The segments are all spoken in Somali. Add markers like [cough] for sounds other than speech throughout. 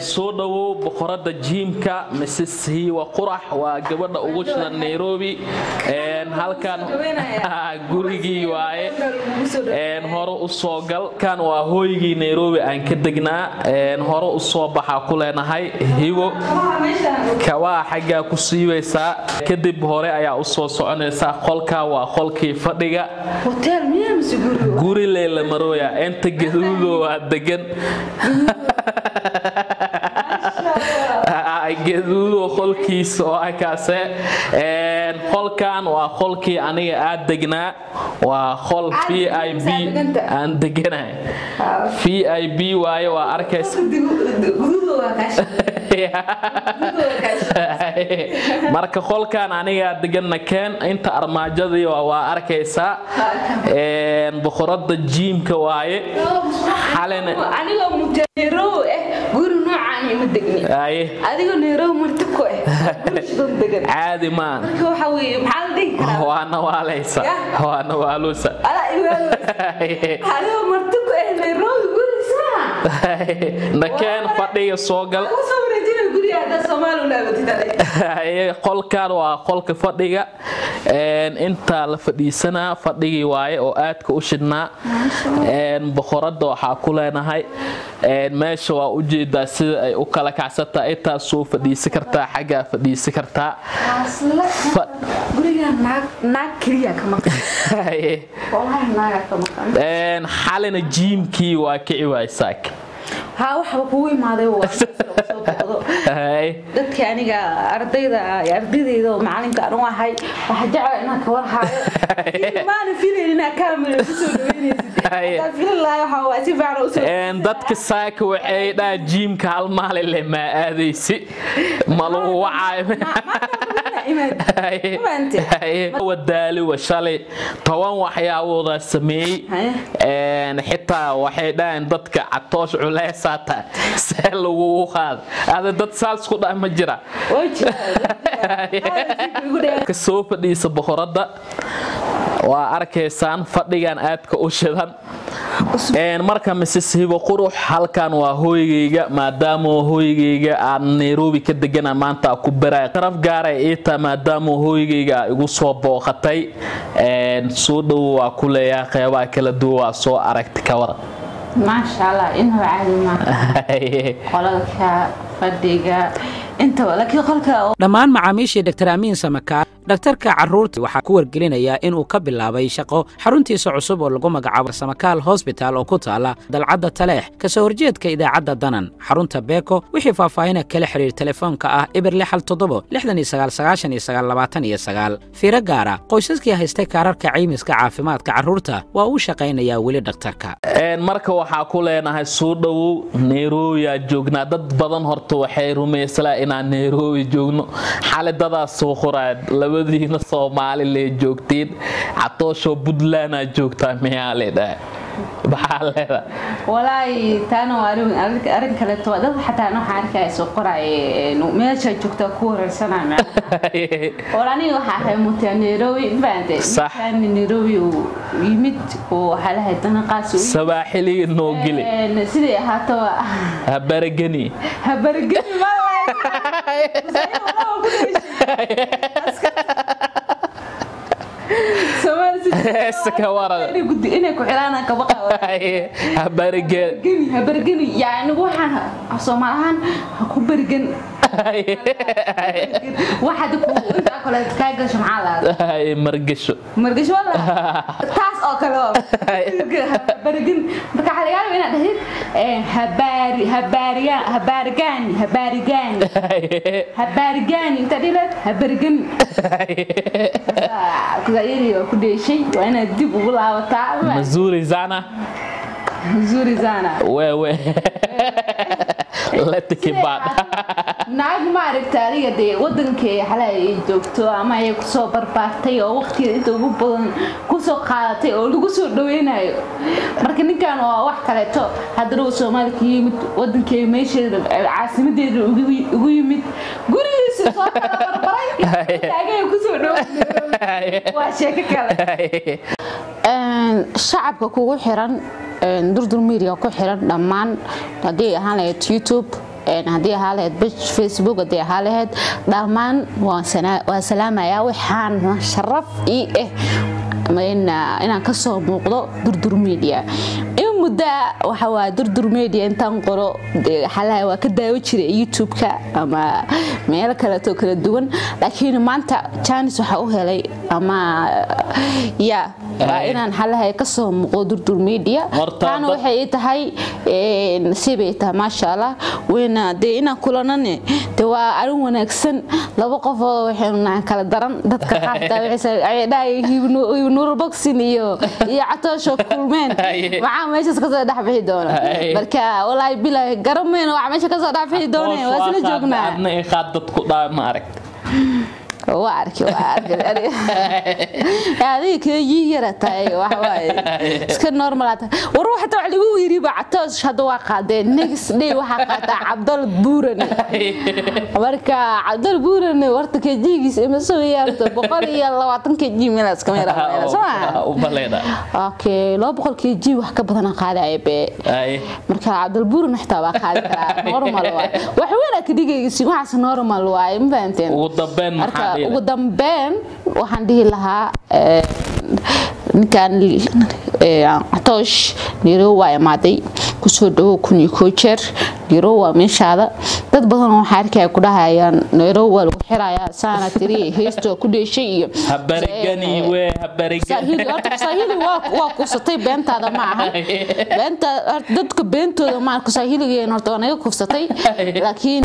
soo dhowow boqorada jiimka mrs hiwa qurax waa gabadha ugu shidan nairobi. Halkan [laughs] gurigii waaye. hore u soo gal kan waa hooygii nairobi aan ka degnaa. Hore u soo baxaa ku leenahay hiwo. Kabaa xaggaa ku siibaysaa kadib hore ayaa u soo soconaysaa qolka waa qolkii fadhiga. Guri leela marooya inta gaduudo waa degan [laughs] gaduudo qolkiisa oo akaase qolkan waa qolkii aniga aad degnaa. Waa qol v i b aan deganahay v i b waaye waa arkaysa. [laughs] [laughs] Marka qolkan anigaa deganna keen inta armaajadii waa arkaysaa boqorada jiimka waaye caadi waalusa nakeen fadhiga soo gal [laughs] qolkan waa qolka fadhiga intaa la fadhiisanaa fadhigii waaye oo aadka u shidhnaa boqorada waxaa ku leenahay. Meesha waa u jeedaa sida ay u kala kacsantaa intaa soo fadhiisi kartaa xaggaa fadhiisi kartaa [laughs] xalina jiimkii waa kici waaysaak ها waxba kugu imaaday waa hay dadka aniga ardayda ardaydayda macalinka aan ahay waxa jecel inaan ka war haayo maana filayna kaamil ku soo dhaweynaysid dadka saaka waxay dhaa jiimka hal maalin le maa aadaysi malugu wacaaywadaaliwa shalay toban waxyaaboodaa sameeyey. Xitaa waxay dhahaen dadka catoosh culeysaata see lagugu qaada ada dad saas ku dha ma jira. Soo fadhiisa boqorada waa arkaysaan fadhigan aadka u shidan. Marka mrs hibo qurux halkan waa hooygayga maadaama hooygayga aan nairobi ka degana maanta ku sharaf gaaray iitaa maadaama hooygayga igu soo booqatay. Soo dhowo waa ku leeyaha qeybaha kala duwa waa soo aragti kawar [laughs] dhammaan macaamiishii dr amiin samakaar dhakhtarka carruurta waxaa ku wargelinayaa inuu ka bilaabay shaqo xaruntiisa cusub oo lagu magacaabo samakaal hosbital oo ku taala dalcadda taleex. Kasoo horjeedka idaacadda danan xarunta beeko wixii faahfaahina kala xidhiir telefoonka ah ibir lixal toddobo lixdan iyo sagaal sagaashan iyo sagaal labaatan iyo sagaal. Fiiro gaara qoysaskii haystay kaararka caymiska caafimaadka carruurta waa uu shaqaynayaa weli dhakhtarka. Marka waxaa ku leenahay soo dhowow nairobiyaa joognaa dad badan horta waxay rumayslaa inaan nairobi joogno. Xalidadaas soo qoraa labadiina soomaali lee joogtiin. Catooshoo puntlandaa joogtaa miyaa leeda [laughs] walaahi taana waa arrin kaleeto dad xataa waxaan arkaya soo qoraaye meesha joogtaa ku wareysanaa [laughs] wal aniga waxaa ahay mutaa nairobi faante mutaani nairobi uu yimid oo waxaa lahay dana qaas sabaaxiliga noo gile siday ahaataba habaragani habaragani inay ku xiraan kabahabargani yani waxaan soomaal ahaan ha ku bergan waxaad intaa kale kaa gasho maxaa lahaa margasho margasho wala taas oo kale habargan marka waxaa laga yaaba inaad dhahid habaari habaarigaan habaarigaani habaarigaani habaarigaani inta kudayadii waa ku dheeshay waa inaad dib ugu laabataa mazuri zana? Mazuri zana. Wewe [laughs] letikibad naag maaragta adiga dee wadankee xalaa ay joogto ama ay ku soo barbaartay oo waqtiga inta ugu badan ku soo qaadatay oo lagu soo dhaweynayo. Marka ninkan waa wax kaleeto. Haddana uu soomaali ka yimid wadankee meesheeda caasimadeeda ugu yimid waa shacabka kugu xiran durdur media ku xiran dhammaan. Haddii ay ahaan lahayd youtube haddii ahaa lahayd facebook haddii ahaa lahayd dhammaan waan salaamayaa waxaan sharaf ii ah inaan ka soo muuqdo durdur media muddaa waxa waa durdur media intaan qoro. Xalaha waa ka daawo jiray youtube-ka ama meelo kaleeto kala duwan. Laakiin maanta janis waxaa u helay ama ya waa inaan xalaha ka soo muuqdo durdur media. Taana waxay tahay nasiibay tahay maasha allah weyna dee inaan kulanane de waa arrin wanaagsan. Laba qofoo waxaynu kala daran dadka qaarta [laughs] nuurboxin iyo iyo catoosho kulmeen. [laughs] Maxaa ولكن يجب ان يكون هناك افضل من أجل ان يكون هناك افضل من أجل ان يكون هناك افضل من أجل وأركي وأركي. هذه كي يرتاي وحواي سكن نورمال. وروح تعلي ويري بعتاش هذا وقعد نكس دي وحقت عبد البورن مركا عبد البورن ورت كجيجس إمسو يارت بقول يلا وطن كجي من أسكم يلا سما وبلينا أوكي. لو بقول كجي وحكي بدنا قاعد عيب مركا عبد البورن حتى وقعد نورمال واي. وحوانا كديجس يقعد نورمال واي. مفهمتين وضبان محاضر ugu dambeyn waxaan dhihi lahaa ninkan catoosh niro waa imaaday. Kusoo dhawow kun iyo koo jeer niro waa meeshaada. Dad badan waxaa arkaya ku dhahayaan niro waa lagu xirayaa saana tiri heesto ku dheeshay iyo habarigani sahili waa kufsatay beentaada ma aha. [laughs] Beenta dadka beentooda ma kusahiligeena horta waa naga kufsatay [laughs] laakiin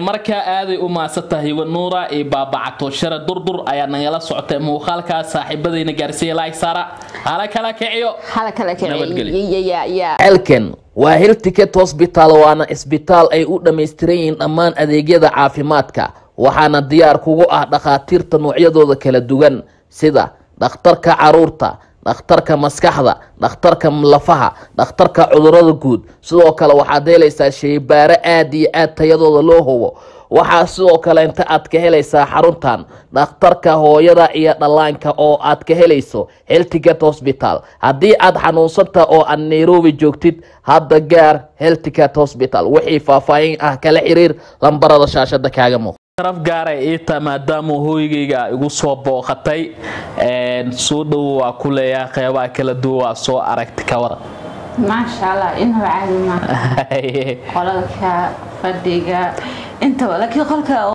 markaa aaday u maasantahay wanuura iyo baabacato shara durdur ayaa nagala socotay muuqaalkaas saaxiibadayna celken waa hilticket hosbital waana isbitaal ay u dhammaystiran yihiin dhammaan adeegyada caafimaadka. Waxaana diyaar kugu ah dhakhaatiirta noocyadooda kala duwan sida dhakhtarka carruurta dhakhtarka maskaxda dhakhtarka lafaha dhakhtarka cudurrada guud. Sidoo kale waxaad helaysaa sheybaaro aad iyo aad tayadooda loo hubo waxaa sidoo kale inta aad ka helaysaa xaruntan dhakhtarka hooyada iyo dhallaanka oo aad ka helayso heltiget hosbital haddii aad xanuunsanta oo aad nairobi joogtid hadda gaar heltiget hosbital wixii faahfaahin ah kala xiriir lambarada shaashada kaaga muuq sharaf gaaray iita maadaama hooygayga igu soo booqatay soo dhowo waa ku leeyahay qeybaha kala duwan waa soo aragti ka waran. Maasha allah inaba caadi maaha [laughs] qolalka fadhiga intaba laakiin qolka